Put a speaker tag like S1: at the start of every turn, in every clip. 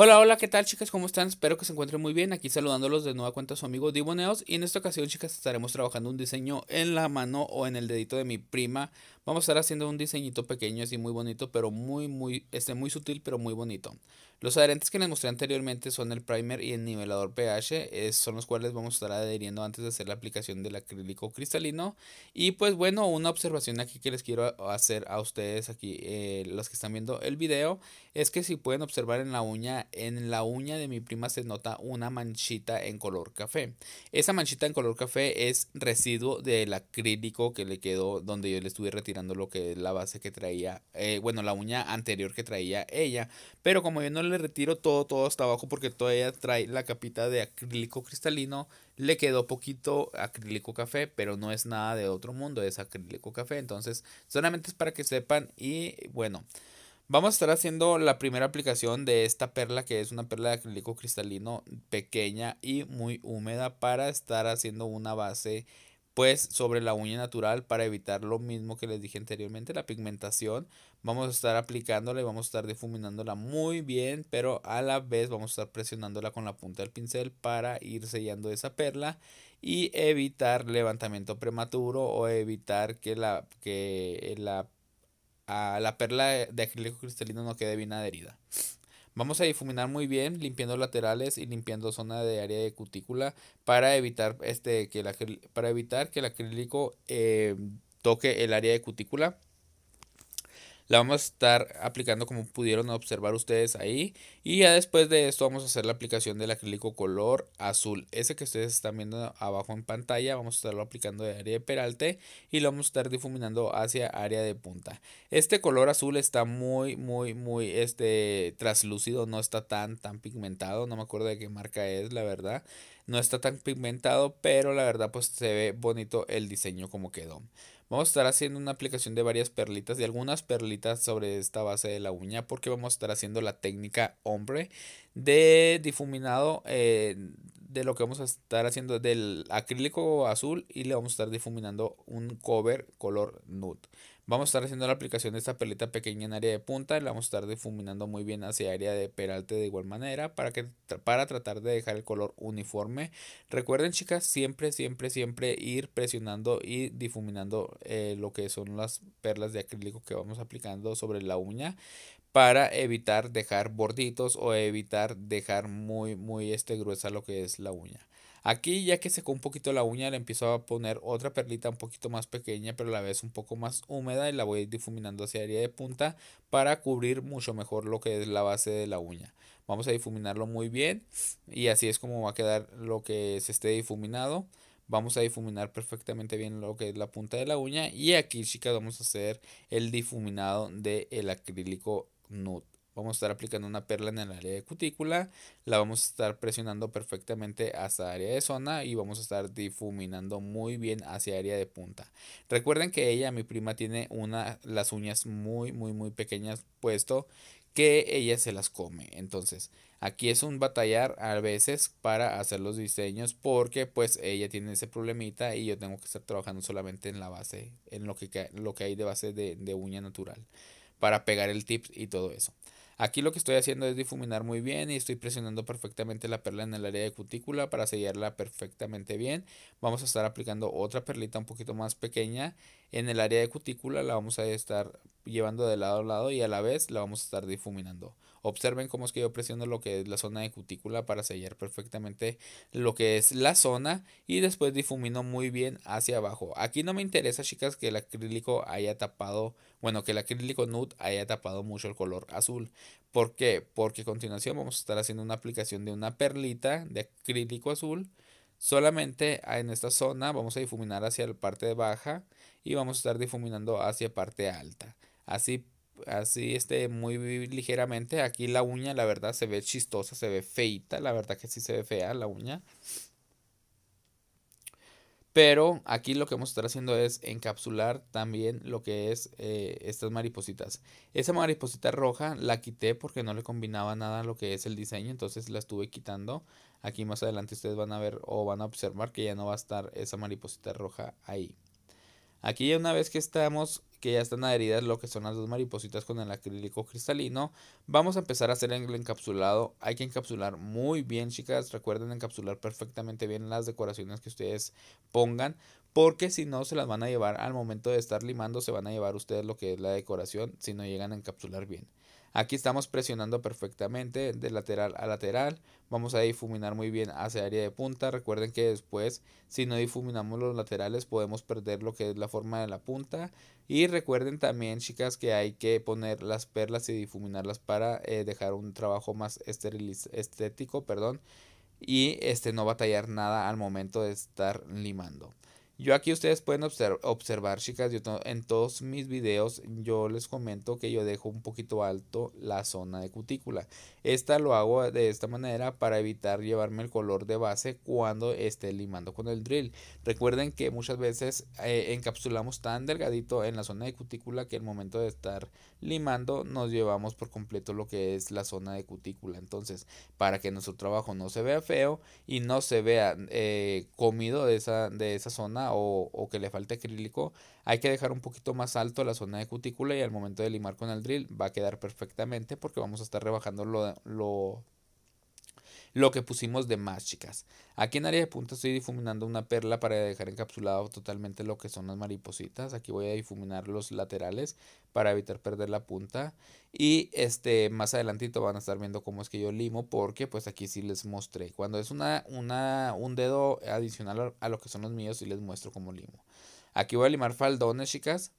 S1: Hola, hola, ¿qué tal chicas? ¿Cómo están? Espero que se encuentren muy bien. Aquí saludándolos de nueva cuenta su amigo Diboneos. Y en esta ocasión, chicas, estaremos trabajando un diseño en la mano o en el dedito de mi prima. Vamos a estar haciendo un diseñito pequeño, así muy bonito, pero muy, muy, este, muy sutil, pero muy bonito. Los adherentes que les mostré anteriormente son el primer y el nivelador pH, son los cuales vamos a estar adheriendo antes de hacer la aplicación del acrílico cristalino. Y pues bueno, una observación aquí que les quiero hacer a ustedes aquí, eh, los que están viendo el video, es que si pueden observar en la uña, en la uña de mi prima se nota una manchita en color café. Esa manchita en color café es residuo del acrílico que le quedó donde yo le estuve retirando lo que es la base que traía, eh, bueno, la uña anterior que traía ella. Pero como yo no le retiro todo, todo hasta abajo porque todavía trae la capita de acrílico cristalino. Le quedó poquito acrílico café, pero no es nada de otro mundo, es acrílico café. Entonces, solamente es para que sepan y bueno. Vamos a estar haciendo la primera aplicación de esta perla que es una perla de acrílico cristalino pequeña y muy húmeda para estar haciendo una base pues sobre la uña natural para evitar lo mismo que les dije anteriormente, la pigmentación. Vamos a estar aplicándola y vamos a estar difuminándola muy bien, pero a la vez vamos a estar presionándola con la punta del pincel para ir sellando esa perla y evitar levantamiento prematuro o evitar que la, que la, a la perla de acrílico cristalino no quede bien adherida. Vamos a difuminar muy bien, limpiando laterales y limpiando zona de área de cutícula para evitar, este, que, la, para evitar que el acrílico eh, toque el área de cutícula. La vamos a estar aplicando como pudieron observar ustedes ahí. Y ya después de esto vamos a hacer la aplicación del acrílico color azul. Ese que ustedes están viendo abajo en pantalla. Vamos a estarlo aplicando de área de peralte. Y lo vamos a estar difuminando hacia área de punta. Este color azul está muy, muy, muy este, translúcido. No está tan, tan pigmentado. No me acuerdo de qué marca es, la verdad. No está tan pigmentado. Pero la verdad pues se ve bonito el diseño como quedó. Vamos a estar haciendo una aplicación de varias perlitas, de algunas perlitas sobre esta base de la uña, porque vamos a estar haciendo la técnica hombre de difuminado eh, de lo que vamos a estar haciendo del acrílico azul y le vamos a estar difuminando un cover color nude. Vamos a estar haciendo la aplicación de esta pelita pequeña en área de punta. La vamos a estar difuminando muy bien hacia área de peralte de igual manera para, que, para tratar de dejar el color uniforme. Recuerden chicas, siempre, siempre, siempre ir presionando y difuminando eh, lo que son las perlas de acrílico que vamos aplicando sobre la uña para evitar dejar borditos o evitar dejar muy, muy este gruesa lo que es la uña. Aquí ya que secó un poquito la uña le empiezo a poner otra perlita un poquito más pequeña pero a la vez un poco más húmeda y la voy difuminando hacia área de punta para cubrir mucho mejor lo que es la base de la uña. Vamos a difuminarlo muy bien y así es como va a quedar lo que se esté difuminado. Vamos a difuminar perfectamente bien lo que es la punta de la uña y aquí chicas vamos a hacer el difuminado del acrílico nude. Vamos a estar aplicando una perla en el área de cutícula. La vamos a estar presionando perfectamente hasta área de zona y vamos a estar difuminando muy bien hacia área de punta. Recuerden que ella, mi prima, tiene una, las uñas muy, muy, muy pequeñas puesto que ella se las come. Entonces, aquí es un batallar a veces para hacer los diseños porque pues ella tiene ese problemita y yo tengo que estar trabajando solamente en la base, en lo que, lo que hay de base de, de uña natural para pegar el tip y todo eso. Aquí lo que estoy haciendo es difuminar muy bien y estoy presionando perfectamente la perla en el área de cutícula para sellarla perfectamente bien. Vamos a estar aplicando otra perlita un poquito más pequeña en el área de cutícula. La vamos a estar llevando de lado a lado y a la vez la vamos a estar difuminando. Observen cómo es que yo presiono lo que es la zona de cutícula para sellar perfectamente lo que es la zona y después difumino muy bien hacia abajo. Aquí no me interesa chicas que el acrílico haya tapado, bueno que el acrílico nude haya tapado mucho el color azul. ¿Por qué? Porque a continuación vamos a estar haciendo una aplicación de una perlita de acrílico azul. Solamente en esta zona vamos a difuminar hacia la parte baja y vamos a estar difuminando hacia parte alta. Así así este muy ligeramente. Aquí la uña, la verdad, se ve chistosa, se ve feita. La verdad que sí se ve fea la uña. Pero aquí lo que vamos a estar haciendo es encapsular también lo que es eh, estas maripositas. Esa mariposita roja la quité porque no le combinaba nada lo que es el diseño. Entonces la estuve quitando. Aquí más adelante ustedes van a ver o van a observar que ya no va a estar esa mariposita roja ahí. Aquí una vez que estamos que ya están adheridas lo que son las dos maripositas con el acrílico cristalino. Vamos a empezar a hacer el encapsulado. Hay que encapsular muy bien, chicas. Recuerden encapsular perfectamente bien las decoraciones que ustedes pongan. Porque si no, se las van a llevar al momento de estar limando. Se van a llevar ustedes lo que es la decoración si no llegan a encapsular bien. Aquí estamos presionando perfectamente de lateral a lateral. Vamos a difuminar muy bien hacia área de punta. Recuerden que después, si no difuminamos los laterales, podemos perder lo que es la forma de la punta. Y recuerden también, chicas, que hay que poner las perlas y difuminarlas para eh, dejar un trabajo más estético, perdón. Y este no batallar nada al momento de estar limando. Yo aquí ustedes pueden observar, chicas, yo en todos mis videos yo les comento que yo dejo un poquito alto la zona de cutícula. Esta lo hago de esta manera para evitar llevarme el color de base cuando esté limando con el drill. Recuerden que muchas veces eh, encapsulamos tan delgadito en la zona de cutícula que al momento de estar limando nos llevamos por completo lo que es la zona de cutícula. Entonces, para que nuestro trabajo no se vea feo y no se vea eh, comido de esa, de esa zona, o, que le falte acrílico, hay que dejar un poquito más alto la zona de cutícula y al momento de limar con el drill va a quedar perfectamente porque vamos a estar rebajando lo, lo lo que pusimos de más, chicas. Aquí en área de punta estoy difuminando una perla para dejar encapsulado totalmente lo que son las maripositas. Aquí voy a difuminar los laterales para evitar perder la punta. Y este más adelantito van a estar viendo cómo es que yo limo porque pues aquí sí les mostré. Cuando es una, una, un dedo adicional a lo que son los míos y les muestro cómo limo. Aquí voy a limar faldones, chicas.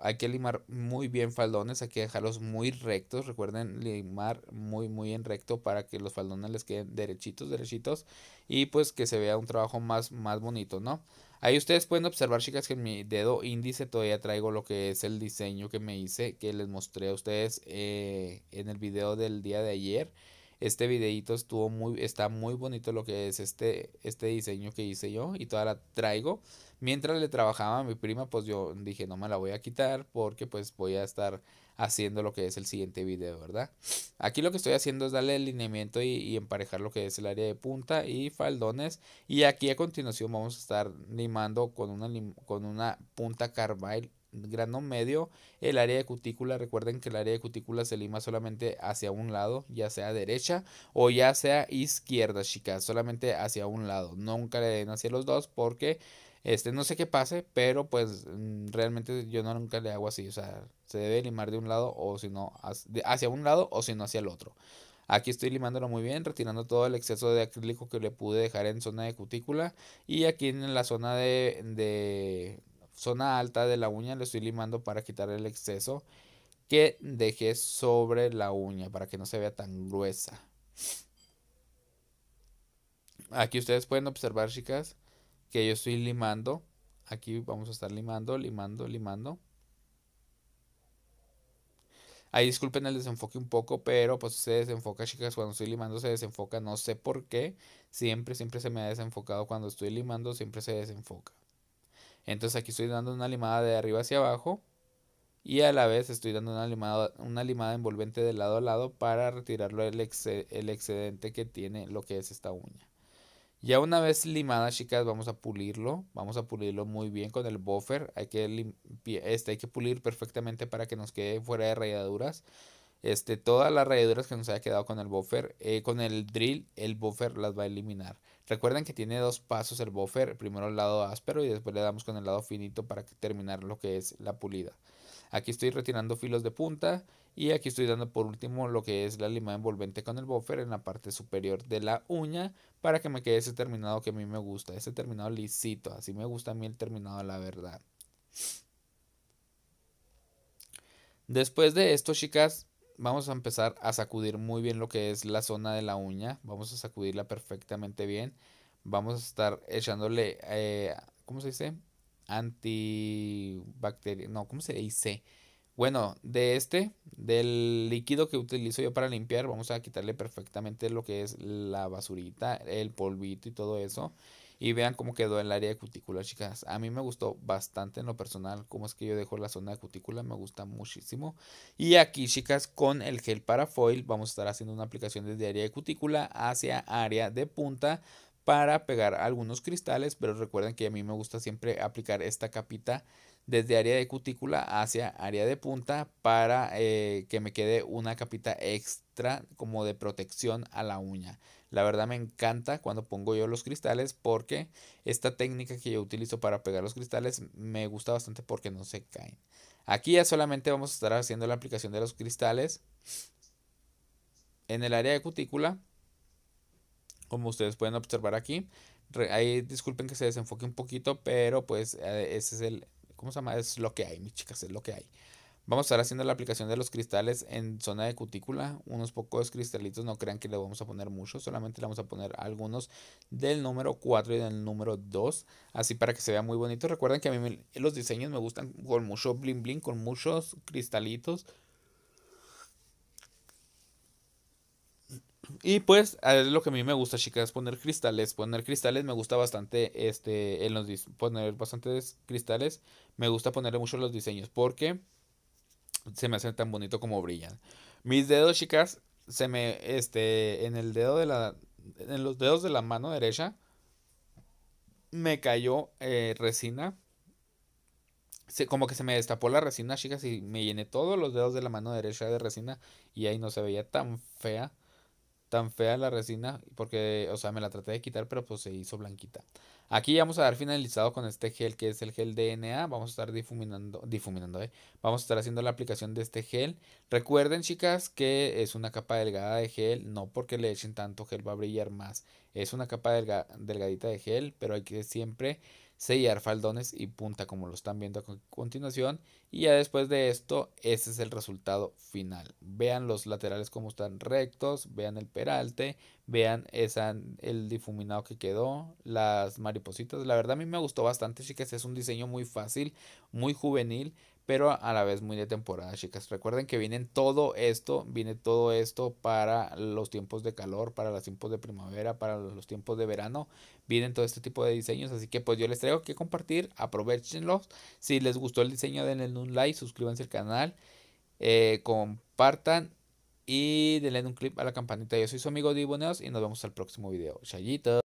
S1: Hay que limar muy bien faldones, hay que dejarlos muy rectos. Recuerden limar muy muy en recto para que los faldones les queden derechitos, derechitos y pues que se vea un trabajo más, más bonito, ¿no? Ahí ustedes pueden observar, chicas, que en mi dedo índice todavía traigo lo que es el diseño que me hice, que les mostré a ustedes eh, en el video del día de ayer. Este videito estuvo muy, está muy bonito lo que es este, este diseño que hice yo y toda la traigo. Mientras le trabajaba a mi prima, pues yo dije, no me la voy a quitar porque pues voy a estar haciendo lo que es el siguiente video, ¿verdad? Aquí lo que estoy haciendo es darle el lineamiento y, emparejar lo que es el área de punta y faldones. Y aquí a continuación vamos a estar limando con una, con una punta carbide grano medio el área de cutícula recuerden que el área de cutícula se lima solamente hacia un lado ya sea derecha o ya sea izquierda chicas solamente hacia un lado nunca le den hacia los dos porque este, no sé qué pase, pero pues mm, realmente yo no nunca le hago así. O sea, se debe limar de un lado o si no, hacia un lado o si no hacia el otro. Aquí estoy limándolo muy bien, retirando todo el exceso de acrílico que le pude dejar en zona de cutícula. Y aquí en la zona de, de zona alta de la uña le estoy limando para quitar el exceso que dejé sobre la uña para que no se vea tan gruesa. Aquí ustedes pueden observar, chicas, que yo estoy limando. Aquí vamos a estar limando, limando, limando. Ahí disculpen el desenfoque un poco, pero pues se desenfoca, chicas, cuando estoy limando se desenfoca, no sé por qué. Siempre, siempre se me ha desenfocado cuando estoy limando, siempre se desenfoca. Entonces aquí estoy dando una limada de arriba hacia abajo y a la vez estoy dando una limada, una limada envolvente de lado a lado para retirarlo el, el excedente que tiene lo que es esta uña. Ya una vez limada, chicas, vamos a pulirlo. Vamos a pulirlo muy bien con el buffer. Hay que, este, hay que pulir perfectamente para que nos quede fuera de rayaduras. Este, todas las rayaduras que nos haya quedado con el buffer, eh, con el drill, el buffer las va a eliminar. Recuerden que tiene dos pasos el buffer, primero el lado áspero y después le damos con el lado finito para terminar lo que es la pulida. Aquí estoy retirando filos de punta y aquí estoy dando por último lo que es la lima envolvente con el buffer en la parte superior de la uña para que me quede ese terminado que a mí me gusta, ese terminado lisito, así me gusta a mí el terminado la verdad. Después de esto, chicas, vamos a empezar a sacudir muy bien lo que es la zona de la uña. Vamos a sacudirla perfectamente bien. Vamos a estar echándole, eh, ¿cómo se dice? Antibacterial, no, ¿cómo se dice? Bueno, de este, del líquido que utilizo yo para limpiar, vamos a quitarle perfectamente lo que es la basurita, el polvito y todo eso. Y vean cómo quedó el área de cutícula, chicas. A mí me gustó bastante en lo personal cómo es que yo dejo la zona de cutícula. Me gusta muchísimo. Y aquí, chicas, con el gel para foil vamos a estar haciendo una aplicación desde área de cutícula hacia área de punta para pegar algunos cristales, pero recuerden que a mí me gusta siempre aplicar esta capita desde área de cutícula hacia área de punta para eh, que me quede una capita extra como de protección a la uña. La verdad me encanta cuando pongo yo los cristales porque esta técnica que yo utilizo para pegar los cristales me gusta bastante porque no se caen. Aquí ya solamente vamos a estar haciendo la aplicación de los cristales en el área de cutícula. Como ustedes pueden observar aquí. Ahí disculpen que se desenfoque un poquito, pero pues eh, ese es el, ¿Cómo se llama? Es lo que hay, mis chicas, es lo que hay. Vamos a estar haciendo la aplicación de los cristales en zona de cutícula. Unos pocos cristalitos, no crean que le vamos a poner muchos, solamente le vamos a poner algunos del número 4 y del número 2. Así para que se vea muy bonito. Recuerden que a mí los diseños me gustan con mucho bling bling, con muchos cristalitos. Y pues es lo que a mí me gusta, chicas, poner cristales. Poner cristales me gusta bastante, este, en los poner bastantes cristales. Me gusta ponerle mucho los diseños porque se me hacen tan bonito como brillan. Mis dedos, chicas, se me, este, en el dedo de la, en los dedos de la mano derecha, me cayó eh, resina. Se, como que se me destapó la resina, chicas, y me llené todos los dedos de la mano derecha de resina y ahí no se veía tan fea tan fea la resina porque, o sea, me la traté de quitar, pero pues se hizo blanquita. Aquí vamos a dar finalizado con este gel que es el gel DNA. Vamos a estar difuminando, difuminando, ¿eh? Vamos a estar haciendo la aplicación de este gel. Recuerden, chicas, que es una capa delgada de gel. No porque le echen tanto gel va a brillar más. Es una capa delgadita de gel, pero hay que siempre sellar faldones y punta como lo están viendo a continuación. Y ya después de esto ese es el resultado final. Vean los laterales como están rectos vean el peralte vean esa, el difuminado que quedó las maripositas. La verdad a mí me gustó bastante chicas es un diseño muy fácil muy juvenil pero a la vez muy de temporada, chicas. Recuerden que viene todo esto, viene todo esto para los tiempos de calor, para los tiempos de primavera, para los tiempos de verano. Vienen todo este tipo de diseños, así que pues yo les traigo que compartir, aprovechenlos. Si les gustó el diseño, denle un like, suscríbanse al canal, eh, compartan y denle un clip a la campanita. Yo soy su amigo Diboneos y nos vemos al próximo video. Chayito.